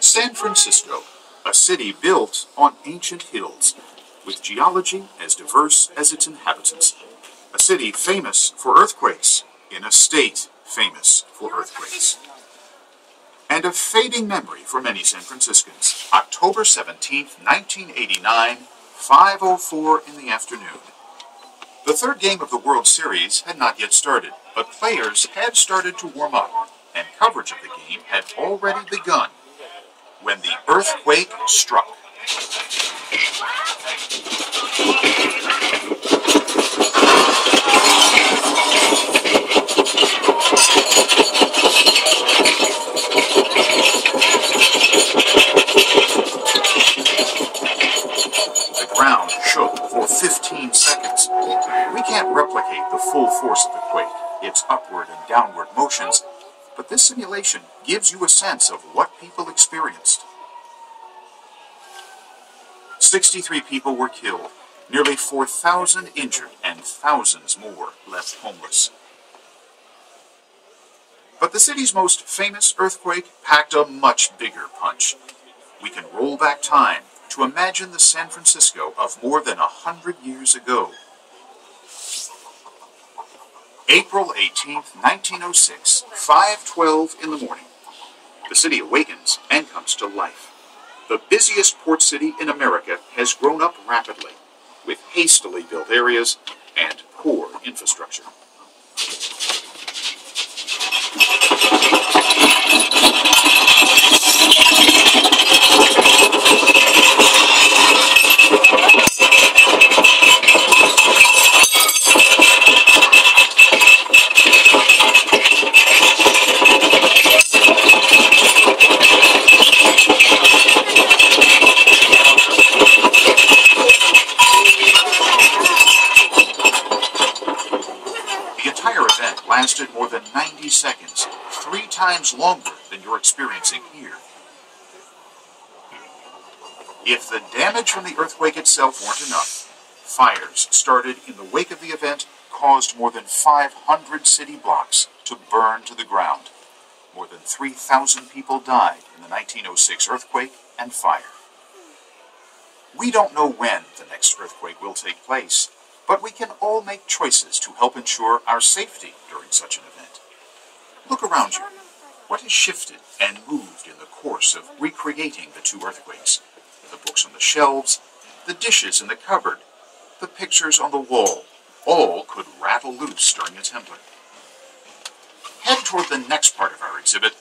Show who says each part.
Speaker 1: San Francisco, a city built on ancient hills, with geology as diverse as its inhabitants. A city famous for earthquakes, in a state famous for earthquakes. And a fading memory for many San Franciscans. October 17, 1989, 5.04 in the afternoon. The third game of the World Series had not yet started, but players had started to warm up, and coverage of the game had already begun when the earthquake struck. The ground shook for 15 seconds. We can't replicate the full force of the quake, its upward and downward motions, but this simulation gives you a sense of what people experienced. 63 people were killed, nearly 4,000 injured, and thousands more left homeless. But the city's most famous earthquake packed a much bigger punch. We can roll back time to imagine the San Francisco of more than a hundred years ago. April 18, 1906, 5.12 in the morning. The city awakens and comes to life. The busiest port city in America has grown up rapidly, with hastily built areas lasted more than 90 seconds, three times longer than you're experiencing here. If the damage from the earthquake itself weren't enough, fires started in the wake of the event caused more than 500 city blocks to burn to the ground. More than 3,000 people died in the 1906 earthquake and fire. We don't know when the next earthquake will take place, but we can all make choices to help ensure our safety during such an event. Look around you. What has shifted and moved in the course of recreating the two earthquakes? The books on the shelves, the dishes in the cupboard, the pictures on the wall, all could rattle loose during a temblor. Head toward the next part of our exhibit